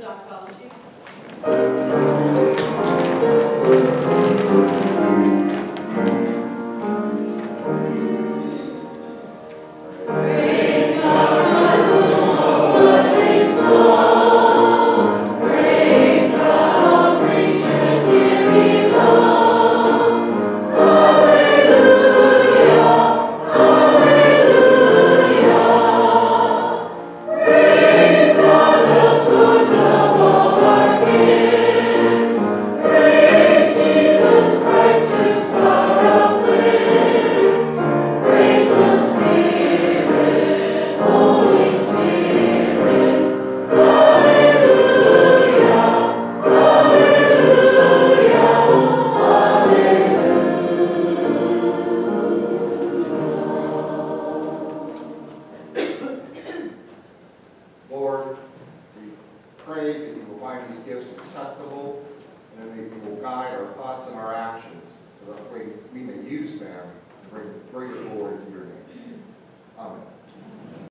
doxology. Lord, we pray that you will find these gifts acceptable and that you will guide our thoughts and our actions so that we, we may use them to bring greater